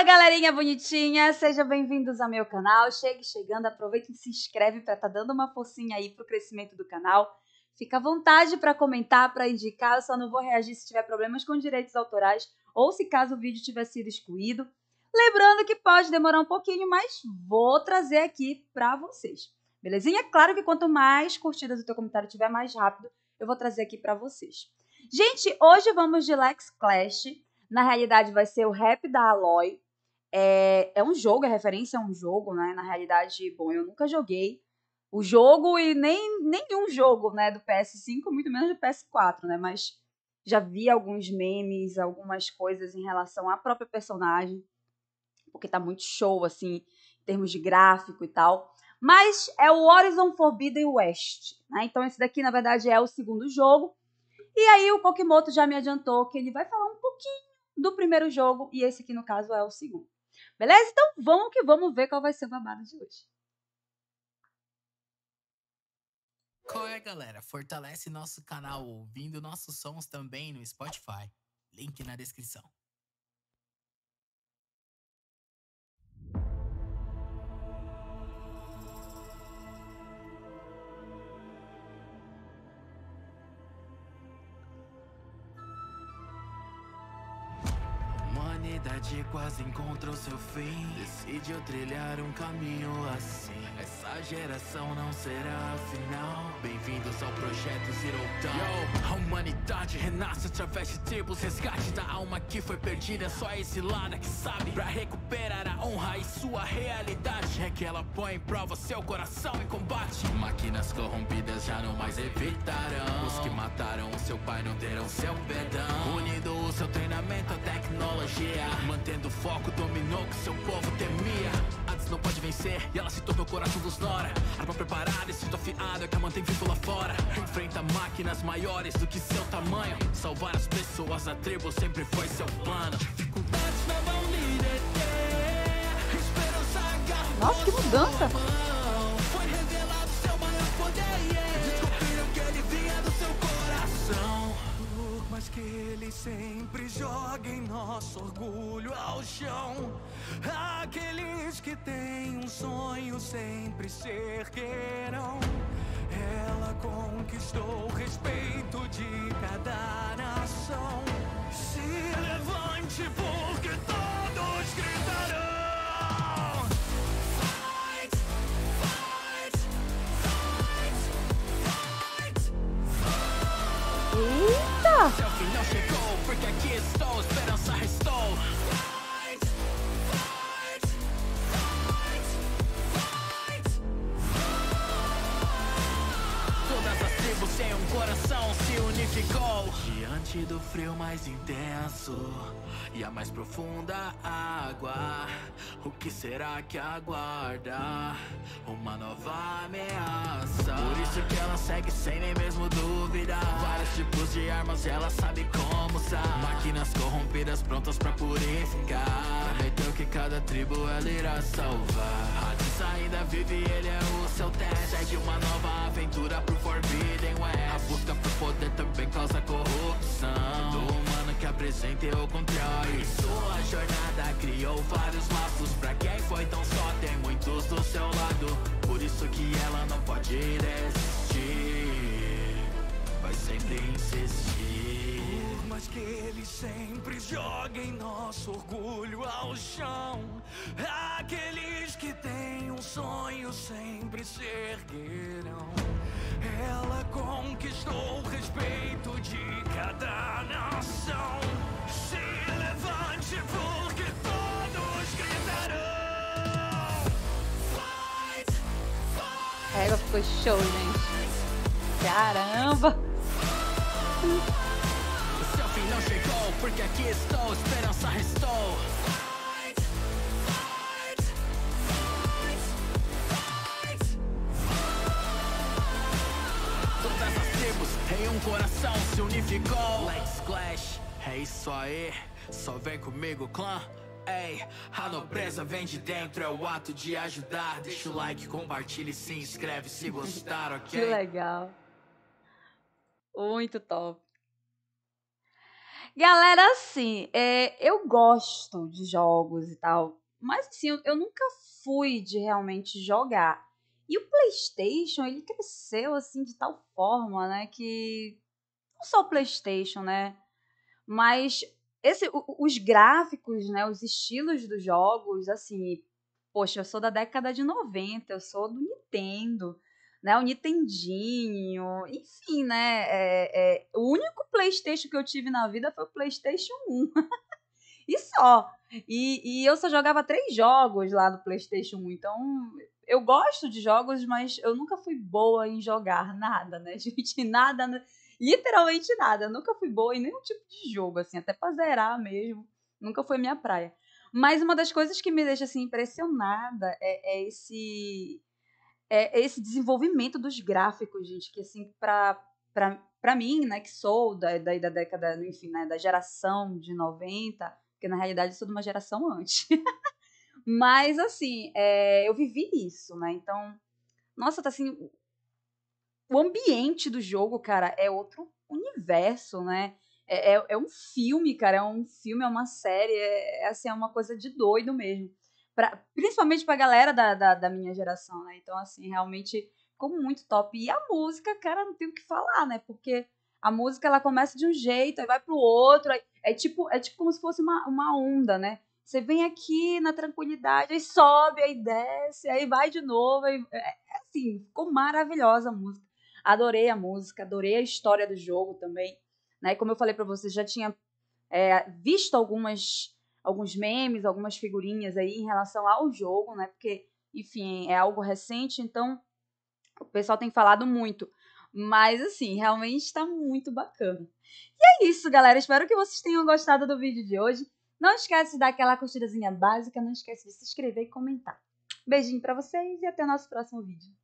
Fala galerinha bonitinha, sejam bem-vindos ao meu canal. Chegue chegando, aproveita e se inscreve para estar tá dando uma forcinha aí pro crescimento do canal. Fica à vontade para comentar, para indicar, eu só não vou reagir se tiver problemas com direitos autorais ou se caso o vídeo tiver sido excluído. Lembrando que pode demorar um pouquinho, mas vou trazer aqui para vocês. Belezinha? Claro que quanto mais curtidas o teu comentário tiver, mais rápido eu vou trazer aqui para vocês. Gente, hoje vamos de Lex Clash. Na realidade, vai ser o rap da Aloy. É, é um jogo, é referência a um jogo, né? Na realidade, bom, eu nunca joguei o jogo e nem nenhum jogo, né, do PS5, muito menos do PS4, né? Mas já vi alguns memes, algumas coisas em relação à própria personagem porque tá muito show, assim, em termos de gráfico e tal. Mas é o Horizon Forbidden West, né? Então esse daqui, na verdade, é o segundo jogo. E aí o Pokimoto já me adiantou que ele vai falar um pouquinho do primeiro jogo e esse aqui, no caso, é o segundo. Beleza? Então vamos que vamos ver qual vai ser o babado de hoje. Qual é, galera? Fortalece nosso canal ouvindo nossos sons também no Spotify. Link na descrição. Humanidade quase encontrou seu fim. Decidiu trilhar um caminho assim. Essa geração não será a final. Bem-vindos ao projeto Zero Dawn. Yo, a humanidade renasce através de tribos. Resgate da alma que foi perdida. Só esse lado que sabe. Pra recuperar a sua realidade É que ela põe em prova seu coração em combate. Máquinas corrompidas já não mais evitarão. Os que mataram o seu pai não terão seu perdão. Unido o seu treinamento à tecnologia. Mantendo foco, dominou que seu povo temia. Antes não pode vencer e ela se tornou coração dos Nora. Arma preparada e cinto afiado é que a mantém vivo lá fora. Enfrenta máquinas maiores do que seu tamanho. Salvar as pessoas da tribo sempre foi seu plano do seu coração mas que ele sempre joguem nosso orgulho ao chão. Aqueles que têm um sonho sempre se erguerão. Ela conquistou o respeito de tribos têm um coração se unificou. Diante do frio mais intenso e a mais profunda água, o que será que aguarda? Uma nova ameaça. Por isso que ela segue sem nem mesmo duvidar. Vários tipos de armas ela sabe como usar. Máquinas corrompidas prontas pra purificar. Prometeu que cada tribo ela irá salvar. Hades ainda vive, ele é o seu teste. Segue uma nova aventura pro Forbidden West. A busca por poder também causa corrupção. Do humano que apresenta e o contrai. Sua jornada criou vários laços. Pra eles sempre joguem nosso orgulho ao chão. Aqueles que têm um sonho sempre se erguerão. Ela conquistou o respeito de cada nação. Se levante porque todos gritarão. Fight, fight, Égua ficou show, gente. Caramba! Porque aqui estou, esperança restou. Fight, fight, fight. Todas as tribos em um coração se unificou. Lex Clash, é isso aí, só vem comigo, clã. Ei, a nobreza vem de dentro, é o ato de ajudar. Deixa o like, compartilha e se inscreve se gostar, ok? Que legal. Muito top. Galera, assim, é, eu gosto de jogos e tal, mas assim, eu, eu nunca fui de realmente jogar. E o PlayStation, ele cresceu assim de tal forma, né, que não só o PlayStation, né, mas esse, os gráficos, né, os estilos dos jogos, assim, poxa, eu sou da década de 90, eu sou do Nintendo, né, o Nintendinho, enfim, né, é, é, o único Playstation que eu tive na vida foi o Playstation 1, e só, e, e eu só jogava três jogos lá do Playstation 1, então eu gosto de jogos, mas eu nunca fui boa em jogar nada, né, gente, nada, literalmente nada, eu nunca fui boa em nenhum tipo de jogo, assim, até pra zerar mesmo, nunca foi minha praia. Mas uma das coisas que me deixa assim impressionada é, é esse é esse desenvolvimento dos gráficos, gente, que assim, para para mim, né, que sou da, da, da década, enfim, né, da geração de 90, porque na realidade sou de uma geração antes. Mas, assim, é, eu vivi isso, né? Então, nossa, tá assim. O ambiente do jogo, cara, é outro universo, né? É, é, é um filme, cara, é um filme, é uma série, é, é assim, é uma coisa de doido mesmo pra, principalmente pra galera da, da, da, minha geração, né? Então, assim, realmente ficou muito top. E a música, cara, não tem o que falar, né? Porque a música, ela começa de um jeito, aí vai pro outro, aí, é tipo, é tipo como se fosse uma, uma onda, né? Você vem aqui na tranquilidade, aí sobe, aí desce, aí vai de novo. Aí, é, é assim, ficou maravilhosa a música. Adorei a música, adorei a história do jogo também. Né? Como eu falei para vocês, já tinha é, visto algumas alguns memes, algumas figurinhas aí em relação ao jogo, né? Porque, enfim, é algo recente, então o pessoal tem falado muito. Mas, assim, realmente está muito bacana. E é isso, galera. Espero que vocês tenham gostado do vídeo de hoje. Não esquece de dar aquela curtidazinha básica, não esquece de se inscrever e comentar. Beijinho para vocês e até o nosso próximo vídeo.